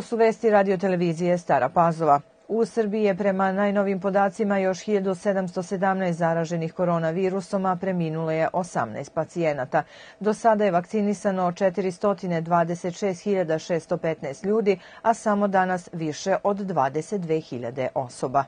Ovo su vesti radiotelevizije Stara Pazova. U Srbiji je prema najnovim podacima još 1717 zaraženih koronavirusom, a preminulo je 18 pacijenata. Do sada je vakcinisano 426.615 ljudi, a samo danas više od 22.000 osoba.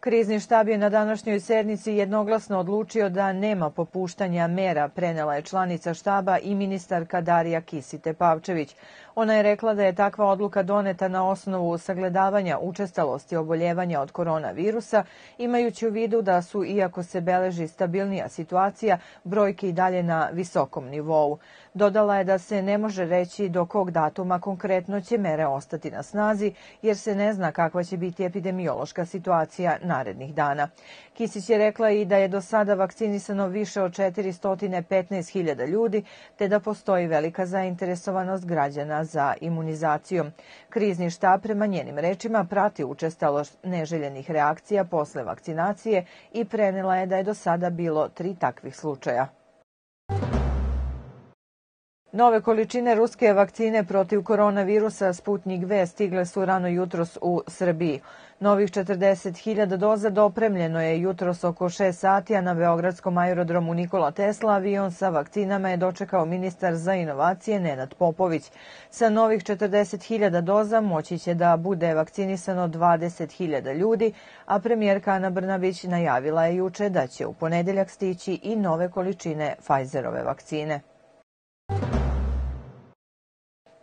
Krizni štab je na današnjoj sednici jednoglasno odlučio da nema popuštanja mera, prenela je članica štaba i ministarka Darija Kisite Pavčević. Ona je rekla da je takva odluka doneta na osnovu sagledavanja učestalosti oboljevanja od koronavirusa, imajući u vidu da su, iako se beleži stabilnija situacija, brojke i dalje na visokom nivou. Dodala je da se ne može reći do kog datuma konkretno će mere ostati na snazi, jer se ne zna kakva će biti epidemiološka situacija narednih dana. Kisić je rekla i da je do sada vakcinisano više od 415.000 ljudi, te da postoji velika zainteresovanost građana za imunizacijom. Krizni štab prema njenim rečima prati učestalost neželjenih reakcija posle vakcinacije i prenela je da je do sada bilo tri takvih slučaja. Nove količine ruske vakcine protiv koronavirusa Sputnik V stigle su rano jutros u Srbiji. Novih 40.000 doza dopremljeno je jutros oko 6 sati, a na Beogradskom aerodromu Nikola Tesla avion sa vakcinama je dočekao ministar za inovacije Nenad Popović. Sa novih 40.000 doza moći će da bude vakcinisano 20.000 ljudi, a premijerka Ana Brnabić najavila je juče da će u ponedeljak stići i nove količine Pfizerove vakcine.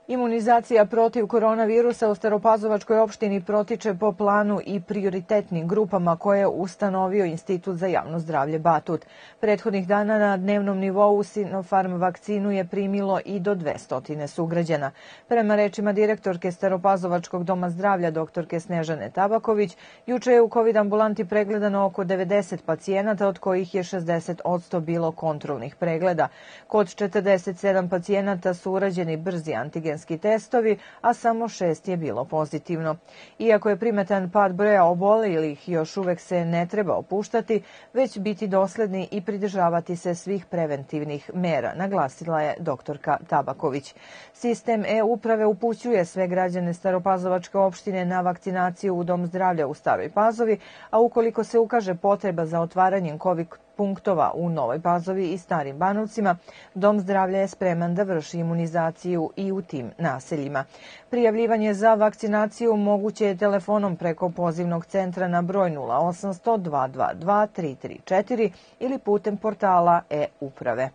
Imunizacija protiv koronavirusa u Staropazovačkoj opštini protiče po planu i prioritetnim grupama koje je ustanovio Institut za javno zdravlje Batut. Prethodnih dana na dnevnom nivou Sinopharm vakcinu je primilo i do 200 sugrađana. Prema rečima direktorke Staropazovačkog doma zdravlja doktorke Snežane Tabaković, juče je u COVID ambulanti pregledano oko 90 pacijenata, od kojih je 60 odsto bilo kontrolnih pregleda. Kod 47 pacijenata su urađeni brzi antigen antigenski testovi, a samo šest je bilo pozitivno. Iako je primetan pad broja obolelih, još uvek se ne treba opuštati, već biti dosledni i pridržavati se svih preventivnih mera, naglasila je doktorka Tabaković. Sistem e-uprave upućuje sve građane Staropazovačke opštine na vakcinaciju u Dom zdravlja u Staroj Pazovi, a ukoliko se ukaže potreba za otvaranjem COVID punktova u Novoj Pazovi i Starim Banovcima, Dom zdravlja je spreman da vrši imunizaciju i u tim naseljima. Prijavljivanje za vakcinaciju moguće je telefonom preko pozivnog centra na broj 0800 222 334 ili putem portala e-uprave.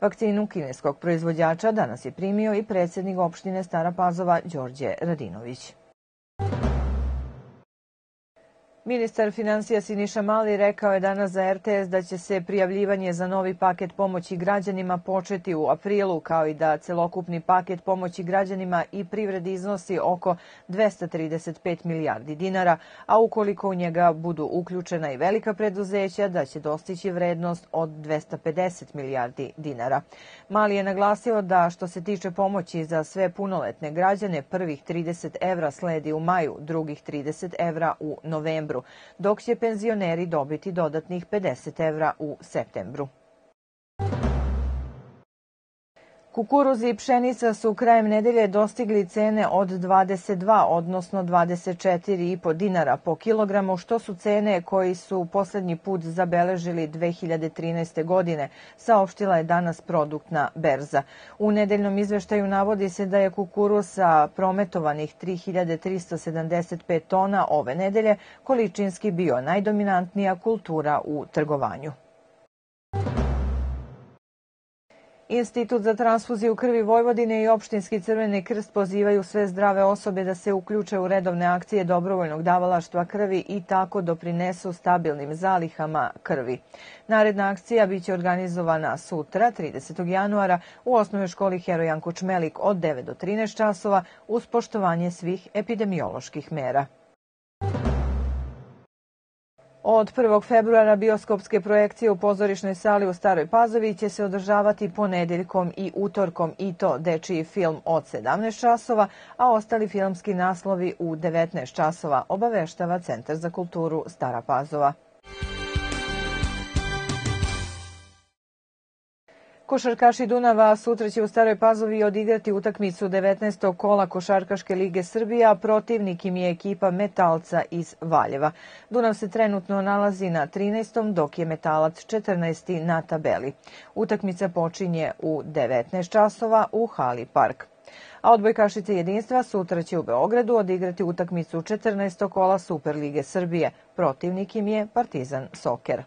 Vakcinu kineskog proizvođača danas je primio i predsednik opštine Stara Pazova Đorđe Radinović. Ministar financija Siniša Mali rekao je danas za RTS da će se prijavljivanje za novi paket pomoći građanima početi u aprilu, kao i da celokupni paket pomoći građanima i privredi iznosi oko 235 milijardi dinara, a ukoliko u njega budu uključena i velika preduzeća, da će dostići vrednost od 250 milijardi dinara. Mali je naglasio da što se tiče pomoći za sve punoletne građane, prvih 30 evra sledi u maju, drugih 30 evra u novembru dok će penzioneri dobiti dodatnih 50 evra u septembru. Kukuruz i pšenica su krajem nedelje dostigli cene od 22, odnosno 24,5 dinara po kilogramu, što su cene koji su poslednji put zabeležili 2013. godine, saopštila je danas produktna berza. U nedeljnom izveštaju navodi se da je kukuruz sa prometovanih 3375 tona ove nedelje količinski bio najdominantnija kultura u trgovanju. Institut za transfuziju krvi Vojvodine i opštinski crveni krst pozivaju sve zdrave osobe da se uključe u redovne akcije dobrovoljnog davalaštva krvi i tako doprinesu stabilnim zalihama krvi. Naredna akcija biće organizovana sutra, 30. januara, u osnovnoj školi Herojan Kučmelik od 9 do 13 časova uz poštovanje svih epidemioloških mera. Od 1. februara bioskopske projekcije u pozorišnoj sali u Staroj Pazovi će se održavati ponedeljkom i utorkom i to dečiji film od 17 časova, a ostali filmski naslovi u 19 časova, obaveštava Centar za kulturu Stara Pazova. Košarkaši Dunava sutra će u Staroj Pazovi odigrati utakmicu 19. kola Košarkaške lige Srbija, protivnik im je ekipa Metalca iz Valjeva. Dunav se trenutno nalazi na 13. dok je Metalac 14. na tabeli. Utakmica počinje u 19 časova u Hali Park. A odbojkašice jedinstva sutra će u Beogradu odigrati utakmicu 14. kola Superlige Srbije. Protivnik im je Partizan Soker.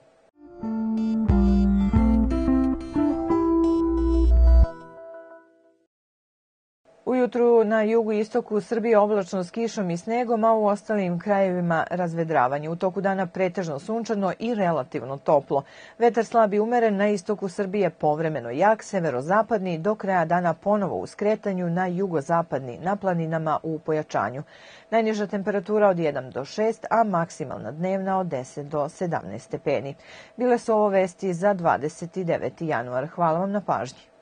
Ujutru na jugu i istoku Srbije oblačno s kišom i snegom, a u ostalim krajevima razvedravanje. U toku dana pretežno sunčano i relativno toplo. Vetar slab i umeren na istoku Srbije povremeno jak, severozapadni, do kraja dana ponovo u skretanju na jugozapadni, na planinama u pojačanju. Najniža temperatura od 1 do 6, a maksimalna dnevna od 10 do 17 stepeni. Bile su ovo vesti za 29. januar. Hvala vam na pažnji.